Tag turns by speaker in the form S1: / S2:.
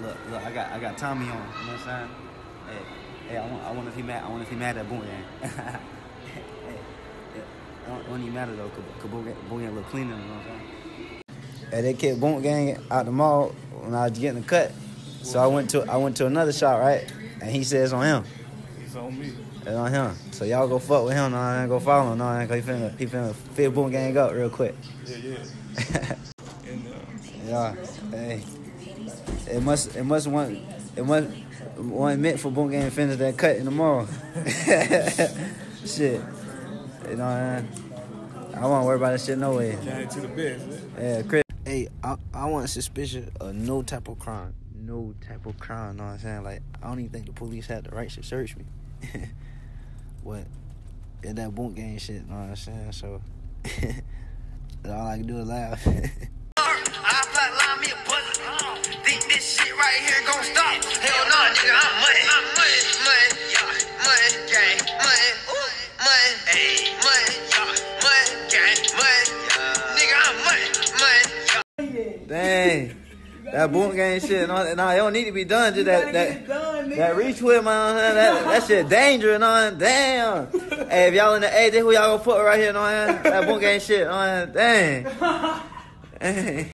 S1: look, look, I got I got Tommy on. You know what I'm saying? Hey, hey, I want I want if he mad I want if he mad at Boonk Gang. hey, yeah, I don't, don't even matter though, cause, cause Boonk Gang, Boonk Gang look cleaner. You know what I'm saying? Hey, they kicked Boonk Gang out the mall when I was getting the cut. So I went to I went to another shop, right? And he says on him.
S2: It's on me.
S1: It's on him. So y'all go fuck with him, nah, go follow him, nah, cause he finna he finna fill Boonk Gang up real quick.
S2: Yeah, yeah. And uh,
S1: Yeah, hey. It must it must want it must want meant for Boonk Gang to finish that cut in the mall. shit. You know what I mean? I won't worry about that shit no way.
S2: came to the best.
S1: Yeah, Chris. Hey, I, I want suspicion of no type of crime. No type of crime, know what I'm saying? Like, I don't even think the police had the right to search me. but, yeah, that Boonk Gang shit, You know what I'm saying? So, all I can do is laugh.
S3: This right here gon' stop. Hell no, nigga, I'm money. I'm money, money, yeah, money, gang, money, ooh, money, hey, money, yeah, money, gang, money, yeah. Nigga, I'm money, money, yeah.
S1: Dang. That Boonk Gang shit, no, nah, it don't need to be done. Just that, that, that retweet, uh, man, that, that shit dangerous, no, damn. hey, if y'all in the A, this who y'all gonna put right here, no, that Boonk Gang shit, no, dang. Dang.